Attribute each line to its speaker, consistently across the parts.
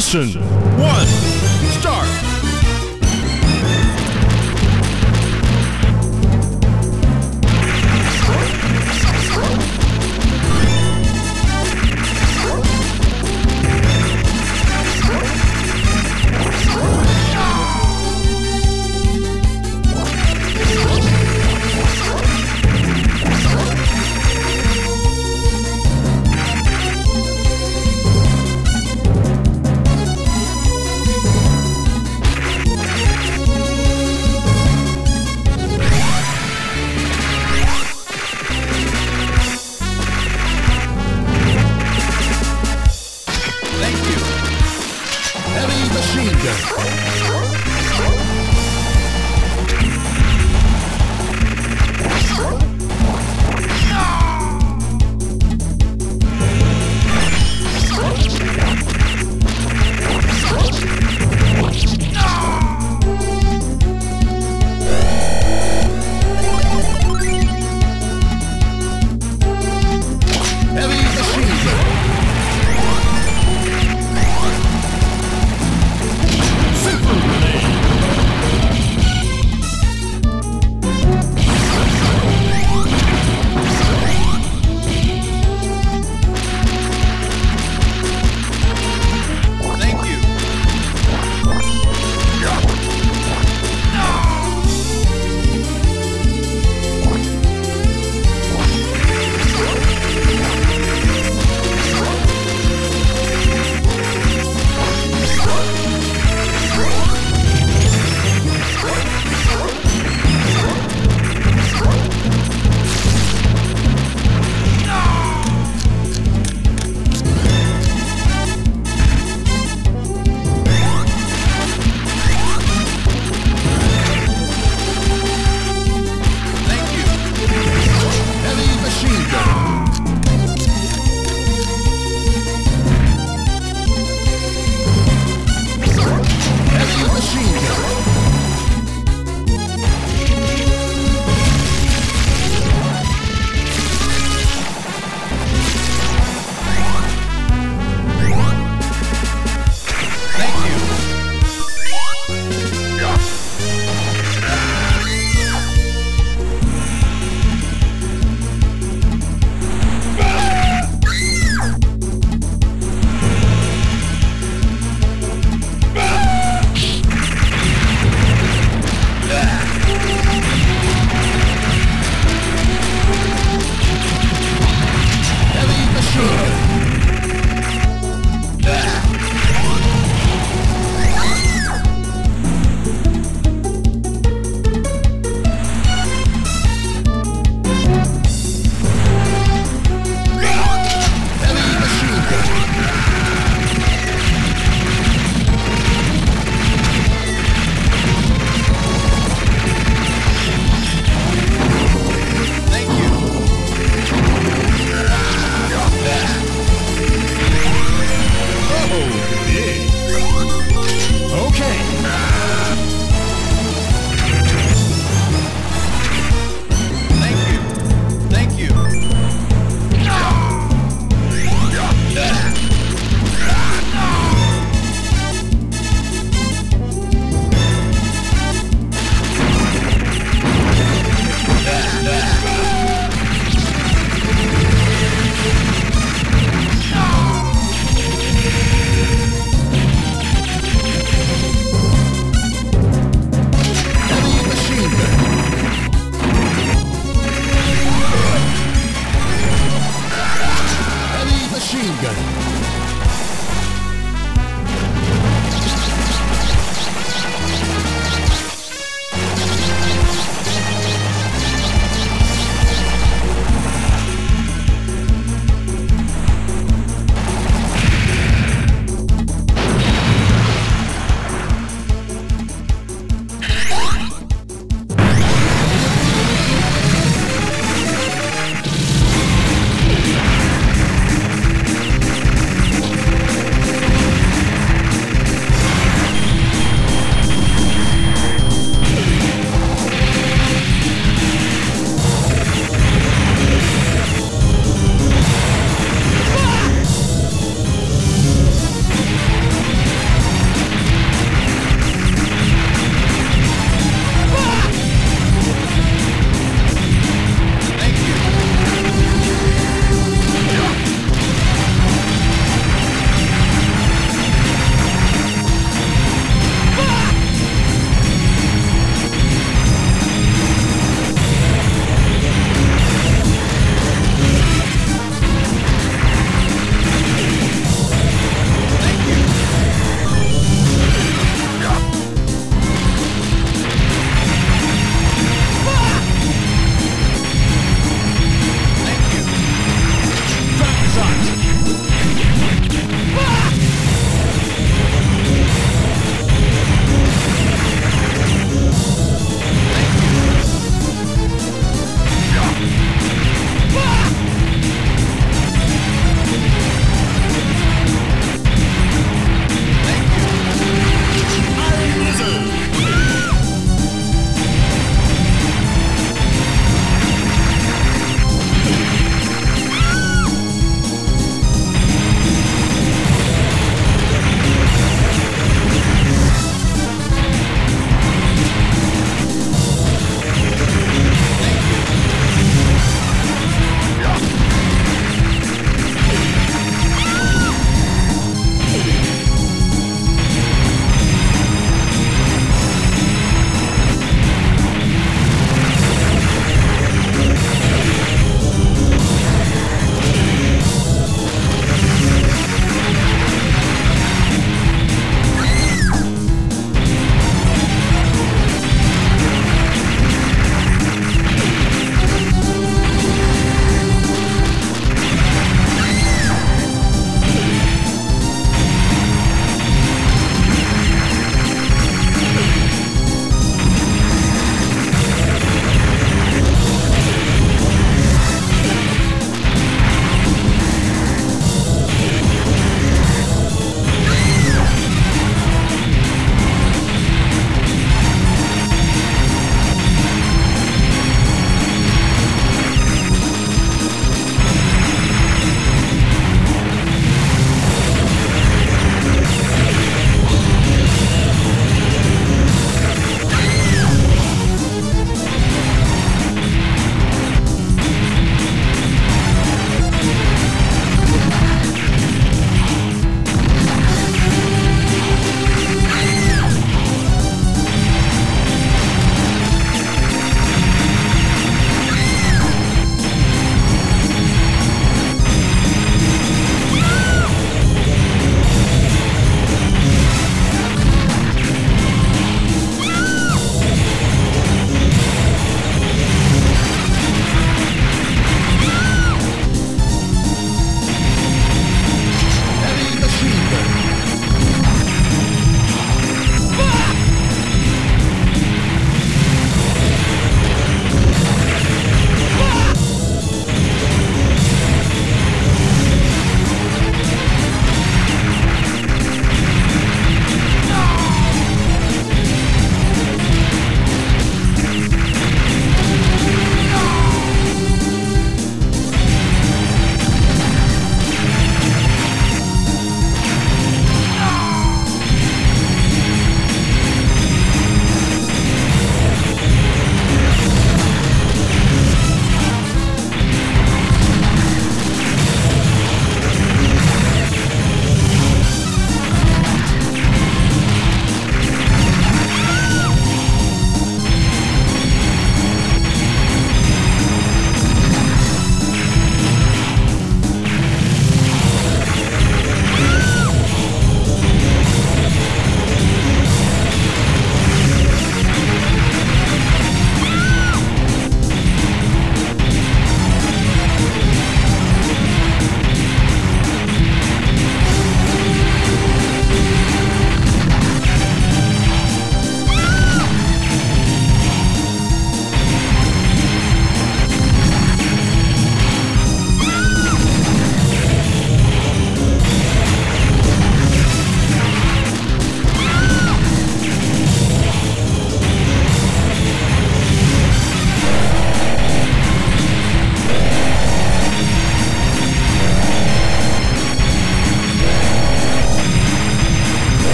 Speaker 1: Listen. One.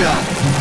Speaker 2: 对啊。